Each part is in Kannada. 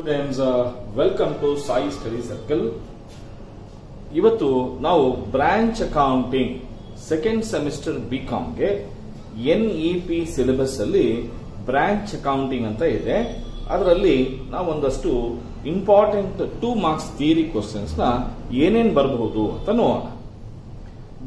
Students welcome to Sai study circle ಇವತ್ತು ನಾವು branch accounting second semester B ಕಾಮ್ಗೆ N E P syllabus ಅಲ್ಲಿ ಬ್ರಾಂಚ್ ಅಕೌಂಟಿಂಗ್ ಅಂತ ಇದೆ. ಅದರಲ್ಲಿ ನಾವು ಒಂದಷ್ಟು ಇಂಪಾರ್ಟೆಂಟ್ ಟೂ ಮಾರ್ಕ್ಸ್ ಥಿಯರಿ ಕ್ವಶನ್ಸ್ನ ಏನೇನ್ ಬರಬಹುದು ಅಂತ ನೋಡೋಣ.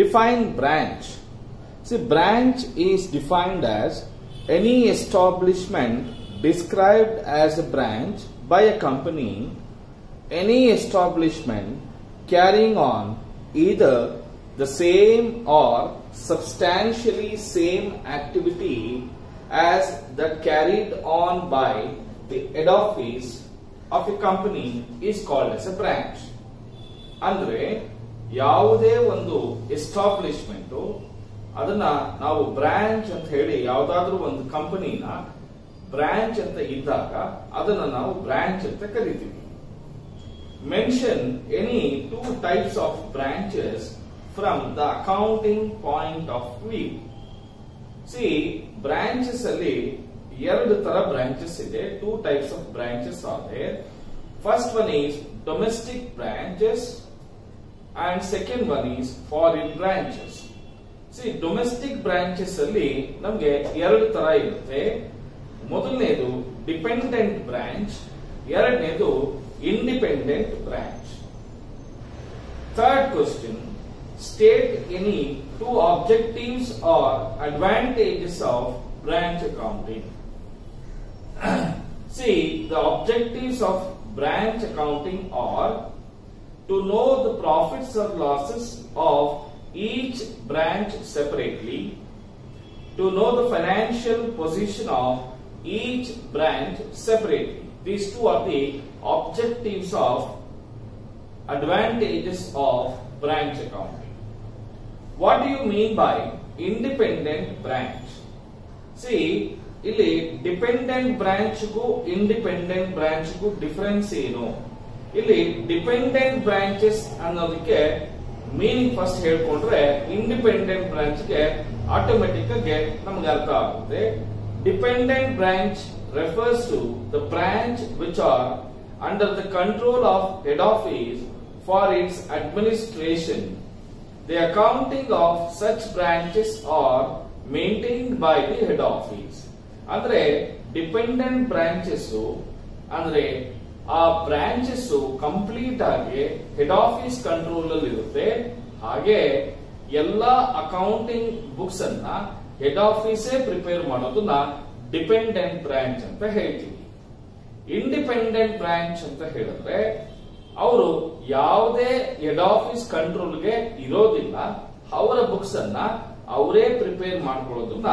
Define branch see branch is defined as any establishment described as a branch by a company, any establishment carrying on either the same or substantially same activity as that carried on by the head office of a company is called as a branch. ಅಂದ್ರೆ ಯಾವುದೇ ಒಂದು ಎಸ್ಟಾಬ್ಲಿಷ್ಮೆಂಟ್ ಅದನ್ನ ನಾವು ಬ್ರಾಂಚ್ ಅಂತ ಹೇಳಿ ಯಾವ್ದಾದ್ರೂ ಒಂದು ಕಂಪನಿನ ಬ್ರಾಂಚ್ ಅಂತ ಇದ್ದಾಗ ಅದನ್ನ ನಾವು ಬ್ರಾಂಚ್ ಅಂತ ಕರಿತೀವಿ. Mention any two types of branches from the accounting point of view see branches ಅಲ್ಲಿ ಎರಡು ತರ ಬ್ರಾಂಚಸ್ ಇದೆ ಟೂ ಟೈಪ್ಸ್ ಆಫ್ ಬ್ರಾಂಚಸ್ ಆದರೆ first one is domestic branches and second one is foreign branches see domestic branches ಅಲ್ಲಿ ನಮಗೆ ಎರಡು ತರ ಇರುತ್ತೆ. ಮೊದಲನೇದು ಡಿಪೆಂಡೆಂಟ್ ಬ್ರಾಂಚ್ ಎರಡನೇದು independent branch third question state any two objectives or advantages of branch accounting see the objectives of branch accounting are to know the profits or losses of each branch separately to know the financial position of each branch separately. These two are the objectives of advantages of branch accounting. What do you mean by independent branch? See, ಇಲ್ಲಿ ಡಿಪೆಂಡೆಂಟ್ ಬ್ರಾಂಚ್ಗೂ ಇಂಡಿಪೆಂಡೆಂಟ್ ಬ್ರಾಂಚ್ಗೂ ಡಿಫರೆನ್ಸ್ ಏನು ಇಲ್ಲಿ ಡಿಪೆಂಡೆಂಟ್ ಬ್ರಾಂಚಸ್ ಅನ್ನೋದಕ್ಕೆ ಮೀನಿಂಗ್ ಫಸ್ಟ್ ಹೇಳ್ಕೊಂಡ್ರೆ ಇಂಡಿಪೆಂಡೆಂಟ್ ಬ್ರಾಂಚ್ಗೆ ಆಟೋಮೆಟಿಕ್ ಆಗಿ ನಮ್ಗೆ ಅರ್ಥ ಆಗುತ್ತೆ dependent branch refers to the branch which are under the control of head office for its administration the accounting of such branches are maintained by the head office ಅಂದರೆ ಡಿಪೆಂಡೆಂಟ್ ಬ್ರಾಂಚಸ್ ಅಂದರೆ ಆ ಬ್ರಾಂಚಸ್ ಕಂಪ್ಲೀಟ್ ಆಗಿ ಹೆಡ್ ಆಫೀಸ್ ಕಂಟ್ರೋಲ್ ಅಲ್ಲಿ ಇರುತ್ತೆ ಹಾಗೆ ಎಲ್ಲಾ ಅಕೌಂಟಿಂಗ್ ಬುಕ್ಸ್ ಅನ್ನ ಹೆಡ್ ಆಫೀಸೇ ಪ್ರಿಪೇರ್ ಮಾಡೋದನ್ನ ಡಿಪೆಂಡೆಂಟ್ ಬ್ರಾಂಚ್ ಅಂತ ಹೇಳ್ತೀವಿ. ಇಂಡಿಪೆಂಡೆಂಟ್ ಬ್ರಾಂಚ್ ಅಂತ ಹೇಳಿದ್ರೆ, ಅವರು ಯಾವುದೇ ಹೆಡ್ ಆಫೀಸ್ ಕಂಟ್ರೋಲ್ಗೆ ಇರೋದಿಲ್ಲ, ಅವರ ಬುಕ್ಸ್ ಅನ್ನ ಅವರೇ ಪ್ರಿಪೇರ್ ಮಾಡ್ಕೊಳ್ಳೋದನ್ನ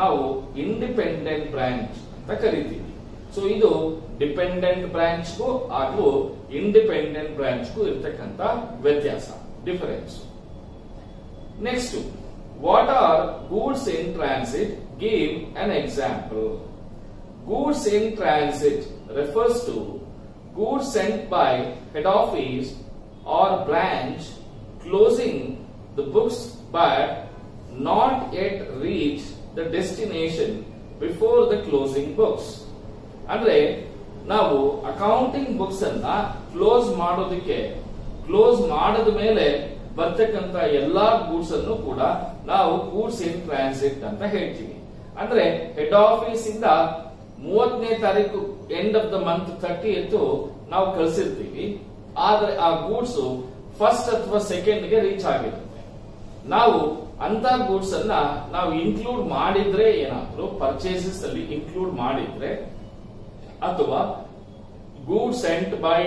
ನಾವು ಇಂಡಿಪೆಂಡೆಂಟ್ ಬ್ರಾಂಚ್ ಅಂತ ಕರಿತೀವಿ. ಸೊ ಇದು ಡಿಪೆಂಡೆಂಟ್ ಬ್ರಾಂಚ್ಗೂ ಹಾಗೂ ಇಂಡಿಪೆಂಡೆಂಟ್ ಬ್ರಾಂಚ್ಗೂ ಇರ್ತಕ್ಕಂಥ ವ್ಯತ್ಯಾಸ difference next what are goods in transit give an example goods in transit refers to goods sent by head office or branch closing the books but not yet reach the destination before the closing books ಅಂದ್ರೆ ನಾವು ಅಕೌಂಟಿಂಗ್ ಬುಕ್ಸ್ ಅನ್ನ ಕ್ಲೋಸ್ ಮಾಡೋದಕ್ಕೆ ಕ್ಲೋಸ್ ಮಾಡದ ಮೇಲೆ ಬರ್ತಕ್ಕಂತ ಎಲ್ಲಾ ಗೂಡ್ಸ್ ಅನ್ನು ಕೂಡ ನಾವು ಗೂಡ್ಸ್ ಇನ್ ಟ್ರಾನ್ಸಿಟ್ ಅಂತ ಹೇಳ್ತೀವಿ. ಅಂದ್ರೆ ಹೆಡ್ ಆಫೀಸ್ ಇಂದ ಮೂವತ್ತನೇ ತಾರೀಕು end of the month thirtieth ನಾವು ಕಳಿಸಿರ್ತೀವಿ. ಆದ್ರೆ ಆ ಗೂಡ್ಸ್ ಫಸ್ಟ್ ಅಥವಾ ಸೆಕೆಂಡ್ಗೆ ರೀಚ್ ಆಗಿರುತ್ತೆ. ನಾವು ಅಂತ ಗೂಡ್ಸ್ ಅನ್ನ ನಾವು ಇನ್ಕ್ಲೂಡ್ ಮಾಡಿದ್ರೆ ಏನಾದ್ರು ಪರ್ಚೇಸಸ್ ಅಲ್ಲಿ ಇನ್ಕ್ಲೂಡ್ ಮಾಡಿದ್ರೆ, ಅಥವಾ ಗೂಡ್ಸ್ ಸೆಂಟ್ ಬೈ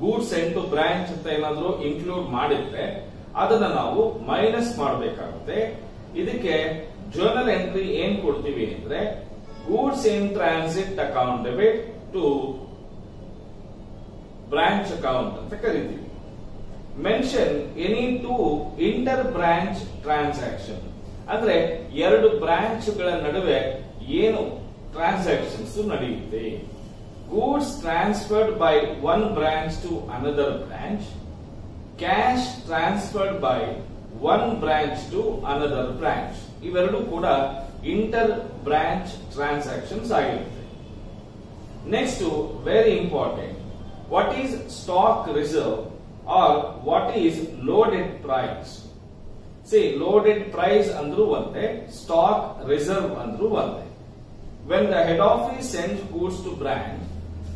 ಗೂಡ್ ಎಂಟು ಬ್ರಾಂಚ್ ಅಂತ ಏನಾದ್ರು ಇನ್ಕ್ಲೂಡ್ ಮಾಡಿದ್ರೆ ಅದನ್ನ ನಾವು ಮೈನಸ್ ಮಾಡಬೇಕಾಗುತ್ತೆ. ಇದಕ್ಕೆ ಜರ್ನಲ್ ಎಂಟ್ರಿ ಏನ್ ಕೊಡ್ತೀವಿ ಅಂದ್ರೆ goods in transit account debit to branch account ಅಂತ ಕರಿತೀವಿ. Mention any two inter branch transaction ಅಂದ್ರೆ ಎರಡು ಬ್ರಾಂಚ್ಗಳ ನಡುವೆ ಏನು ಟ್ರಾನ್ಸಾಕ್ಷನ್ಸ್ ನಡೆಯುತ್ತೆ? Goods transferred by one branch to another branch cash transferred by one branch to another branch ಇವೆರಡು ಕೂಡ ಇಂಟರ್ ಬ್ರಾಂಚ್ ಟ್ರಾನ್ಸಾಕ್ಷನ್ಸ್ ಆಗಿರುತ್ತೆ. Next very important what is stock reserve or what is loaded price see loaded price ಅಂದ್ರೂ ಒಂದೇ ಸ್ಟಾಕ್ ರಿಸರ್ವ್ ಅಂದ್ರೂ ಒಂದೇ. When the head office sends goods to branch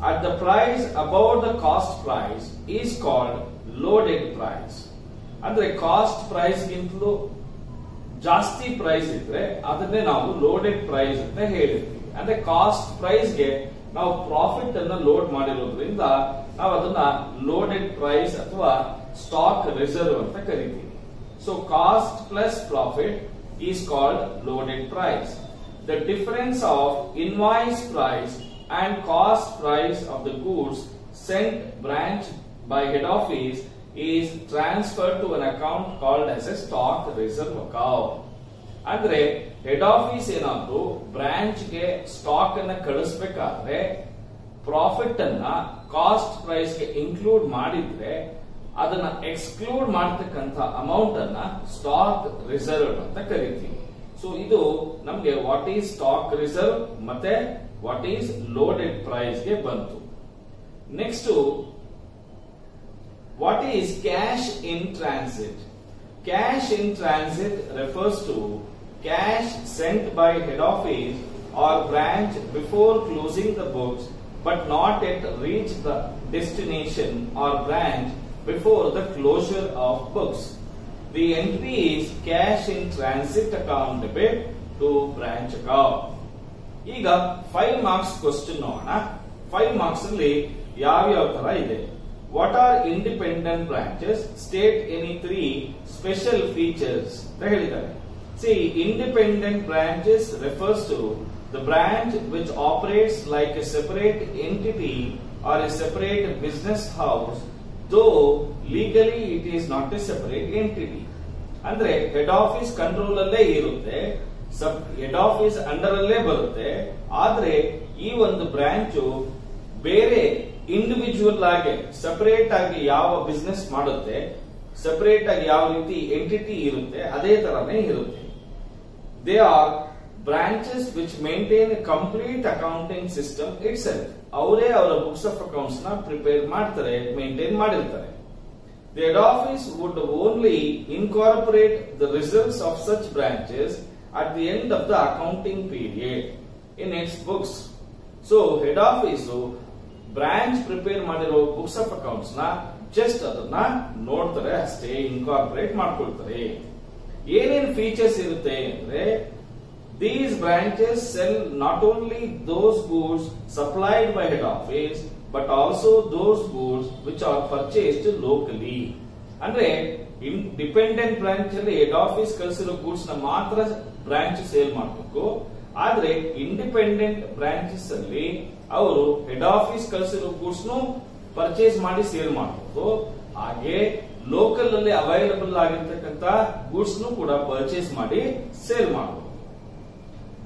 at the price, above the cost price is called loaded price. ಅಂದ್ರೆ ಕಾಸ್ಟ್ ಪ್ರೈಸ್ ಗಿಂತಲೂ ಜಾಸ್ತಿ ಪ್ರೈಸ್ ಇದ್ರೆ ಅದನ್ನೇ ನಾವು ಲೋಡೆಡ್ ಪ್ರೈಸ್ ಅಂತ ಹೇಳಿರ್ತೀವಿ ಅಂದ್ರೆ ಕಾಸ್ಟ್ ಪ್ರೈಸ್ಗೆ ನಾವು ಪ್ರಾಫಿಟ್ ಅನ್ನ ಲೋಡ್ ಮಾಡಿರೋದ್ರಿಂದ ನಾವು ಅದನ್ನ ಲೋಡೆಡ್ ಪ್ರೈಸ್ ಅಥವಾ ಸ್ಟಾಕ್ ರಿಸರ್ವ್ ಅಂತ ಕರಿತೀವಿ. So cost plus profit is called loaded price the difference of invoice price and cost price of the goods sent branch by head office is transferred to an account called as a stock reserve account. ಅಂದ್ರೆ ಹೆಡ್ ಆಫೀಸ್ ಏನಾದ್ರು ಬ್ರಾಂಚ್ಗೆ ಸ್ಟಾಕ್ ಅನ್ನ ಕಳಿಸ್ಬೇಕಾದ್ರೆ ಪ್ರಾಫಿಟ್ ಅನ್ನ ಕಾಸ್ಟ್ ಪ್ರೈಸ್ಗೆ ಇನ್ಕ್ಲೂಡ್ ಮಾಡಿದ್ರೆ ಅದನ್ನ ಎಕ್ಸ್ಕ್ಲೂಡ್ ಮಾಡತಕ್ಕಂತ ಅಮೌಂಟ್ ಅನ್ನ ಸ್ಟಾಕ್ ರಿಸರ್ವ್ ಅಂತ ಕರಿತೀವಿ ಸೊ ಇದು ನಮ್ಗೆ ವಾಟ್ ಈಸ್ ಸ್ಟಾಕ್ ರಿಸರ್ವ್ ಮತ್ತೆ ವಾಟ್ ಈಸ್ ಲೋಡೆಡ್ ಪ್ರೈಸ್ಗೆ ಬಂತು. Next what is cash in transit cash in transit refers to cash sent by head office or branch before closing the books but not yet reach the destination or branch before the closure of books The entry is cash in transit account debit to branch account. ಈಗ ಫೈವ್ ಮಾರ್ಕ್ಸ್ ಕ್ವಶನ್ ನೋಡೋಣ. ಫೈವ್ ಮಾರ್ಕ್ಸ್ ಅಲ್ಲಿ ಯಾವ ತರ ಇದೆ? What are independent branches state any three special features ಅಂತ ಹೇಳಿದ್ದಾರೆ. See independent branches refers to the branch which operates like a separate entity or a separate business house though legally it is not a separate entity ಅಂದ್ರೆ ಹೆಡ್ ಆಫೀಸ್ ಕಂಟ್ರೋಲ್ ಅಲ್ಲೇ ಇರುತ್ತೆ. ಸಬ್ ಹೆಡ್ ಆಫೀಸ್ ಅಂಡರ್ ಅಲ್ಲೇ ಬರುತ್ತೆ. ಆದ್ರೆ ಈ ಒಂದು ಬ್ರಾಂಚು ಬೇರೆ ಇಂಡಿವಿಜುವಲ್ ಆಗಿ ಸಪರೇಟ್ ಆಗಿ ಯಾವ ಬಿಸ್ನೆಸ್ ಮಾಡುತ್ತೆ ಸಪರೇಟ್ ಆಗಿ ಯಾವ ರೀತಿ ಎಂಟಿಟಿ ಇರುತ್ತೆ, ಅದೇ ತರನೇ ಇರುತ್ತೆ. They are branches which maintain complete accounting system its ಅವರೇ ಅವರ ಬುಕ್ಸ್ ಆಫ್ ಅಕೌಂಟ್ಸ್ನ ಪ್ರಿಪೇರ್ ಮಾಡ್ತಾರೆ ಮೇಂಟೈನ್ ಮಾಡಿರ್ತಾರೆ. The head office would only incorporate the results of such branches at the end of the accounting period in its books. So, head office branch prepare ಮಾಡಿರೋ ಬುಕ್ಸ್ ಆಫ್ ಅಕೌಂಟ್ಸ್ನ ಜಸ್ಟ್ ಅದನ್ನ ನೋಡ್ತಾರೆ ಅಷ್ಟೇ ಇನ್ಕಾರ್ಪೊರೇಟ್ ಮಾಡ್ಕೊಳ್ತಾರೆ ಏನೇನ್ ಫೀಚರ್ಸ್ ಇರುತ್ತೆ ಅಂದ್ರೆ these branches sell not only those goods supplied by head office but also those goods which are purchased locally ಅಂದ್ರೆ ಡಿಪೆಂಡೆಂಟ್ ಬ್ರಾಂಚ್ ಅಲ್ಲಿ ಹೆಡ್ ಆಫೀಸ್ ಕಳಿಸಿರೋ ಗೂಡ್ಸ್ನ ಮಾತ್ರ ಬ್ರಾಂಚ್ ಸೇಲ್ ಮಾಡಬೇಕು. ಆದ್ರೆ ಇಂಡಿಪೆಂಡೆಂಟ್ ಬ್ರಾಂಚಸ್ ಅಲ್ಲಿ ಅವರು ಹೆಡ್ ಆಫೀಸ್ ಕಳಿಸಿರೋ ಗೂಡ್ಸ್ ಪರ್ಚೇಸ್ ಮಾಡಿ ಸೇಲ್ ಮಾಡಬಹುದು ಹಾಗೆ ಲೋಕಲ್ ಅಲ್ಲಿ ಅವೈಲಬಲ್ ಆಗಿರ್ತಕ್ಕಂತ ಗೂಡ್ಸ್ ಕೂಡ ಪರ್ಚೇಸ್ ಮಾಡಿ ಸೇಲ್ ಮಾಡಬಹುದು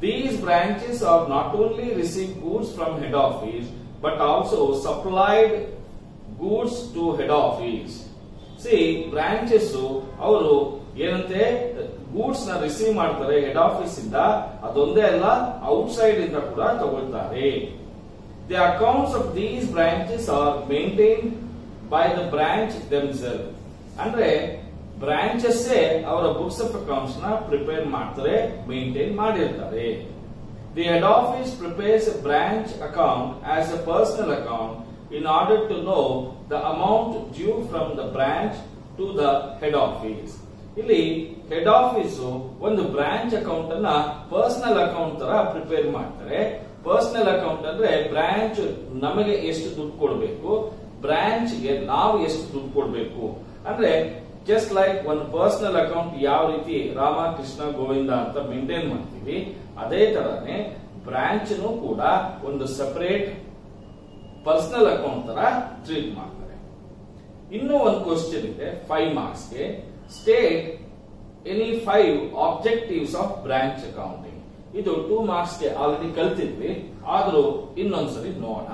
these branches are not only receive goods from head office but also supplied goods to head office. See branches ಅವರು ಏನಂತೆ ಗೂಡ್ಸ್ನ ರಿಸೀವ್ ಮಾಡ್ತಾರೆ ಹೆಡ್ ಆಫೀಸ್ ಇಂದ, ಅದೊಂದೇ ಅಲ್ಲ ಔಟ್ಸೈಡ್ ಇಂದ ಕೂಡ ತಗೊಳ್ತಾರೆ. The accounts of these branches are maintain by the branch themselves ಅಂದ್ರೆ ಬ್ರಾಂಚಸ್ ಅವರ ಬುಕ್ಸ್ ಆಫ್ ಅಕೌಂಟ್ಸ್ನ ಪ್ರಿಪೇರ್ ಮಾಡ್ತಾರೆ ಮೇಂಟೈನ್ ಮಾಡಿರ್ತಾರೆ. The head office prepares branch account as a personal account in order to know the amount due from the branch to the head office ಇಲ್ಲಿ ಹೆಡ್ ಆಫೀಸು ಒಂದು ಬ್ರಾಂಚ್ ಅಕೌಂಟ್ ಅನ್ನ ಪರ್ಸನಲ್ ಅಕೌಂಟ್ ತರ ಪ್ರಿಪೇರ್ ಮಾಡ್ತಾರೆ. ಪರ್ಸನಲ್ ಅಕೌಂಟ್ ಅಂದ್ರೆ ಬ್ರಾಂಚ್ ನಮಗೆ ಎಷ್ಟು ದುಡ್ಡು ಕೊಡಬೇಕು ಬ್ರಾಂಚ್ಗೆ ನಾವು ಎಷ್ಟು ದುಡ್ಡು ಕೊಡಬೇಕು. ಅಂದ್ರೆ ಜಸ್ಟ್ ಲೈಕ್ ಒಂದು ಪರ್ಸನಲ್ ಅಕೌಂಟ್ ಯಾವ ರೀತಿ ರಾಮ ಕೃಷ್ಣ ಗೋವಿಂದ ಅಂತ ಮೇಂಟೈನ್ ಮಾಡ್ತೀವಿ, ಅದೇ ತರನೇ ಬ್ರಾಂಚ್ನು ಕೂಡ ಒಂದು ಸಪರೇಟ್ ಪರ್ಸನಲ್ ಅಕೌಂಟ್ ತರ ಟ್ರೀಟ್ ಮಾಡ್ತಾರೆ ಇನ್ನೂ ಒಂದು ಕ್ವಶನ್ ಇದೆ five ಮಾರ್ಕ್ಸ್ಗೆ state any five objectives of branch accounting ಇದು ಟೂ ಮಾರ್ಕ್ಸ್ಗೆ ಆಲ್ರೆಡಿ ಕಲ್ತಿದ್ವಿ ಆದ್ರೂ ಇನ್ನೊಂದ್ಸರಿ ನೋಡೋಣ.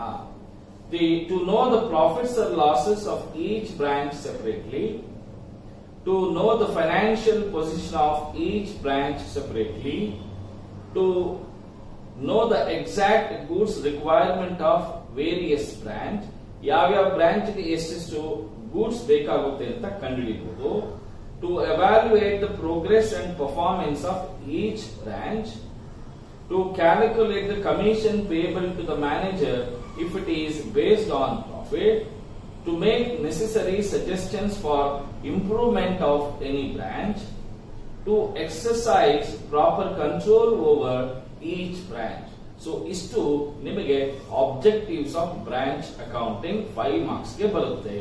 The to know the profits and losses of each branch separately to know the financial position of each branch separately, to know the exact goods requirement of various branch ಯಾವ್ಯಾವ ಬ್ರಾಂಚ್ಗೆ ಎಷ್ಟೆಷ್ಟು ಗೂಡ್ಸ್ ಬೇಕಾಗುತ್ತೆ ಅಂತ ಕಂಡುಹಿಡಿಬಹುದು to evaluate the progress and performance of each branch to calculate the commission payable to the manager if it is based on profit, to make necessary suggestions for improvement of any branch, to exercise proper control over each branch. So ಇಷ್ಟು ನಿಮಗೆ objectives of branch accounting five ಮಾರ್ಕ್ಸ್ಗೆ ಬರುತ್ತೆ.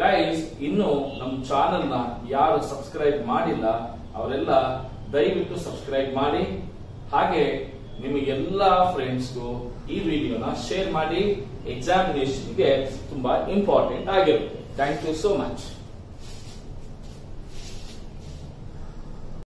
ಗೈಸ್ ಇನ್ನು ನಮ್ಮ ಚಾನೆಲ್ನ ಯಾರು ಸಬ್ಸ್ಕ್ರೈಬ್ ಮಾಡಿಲ್ಲ, ಅವರೆಲ್ಲ ದಯವಿಟ್ಟು ಸಬ್ಸ್ಕ್ರೈಬ್ ಮಾಡಿ. ಹಾಗೆ ನಿಮಗೆಲ್ಲ ಫ್ರೆಂಡ್ಸ್ಗೂ ಈ ವಿಡಿಯೋನ ಶೇರ್ ಮಾಡಿ. ಎಕ್ಸಾಮಿನೇಷನ್ಗೆ ತುಂಬಾ ಇಂಪಾರ್ಟೆಂಟ್ ಆಗಿರುತ್ತೆ. Thank you so much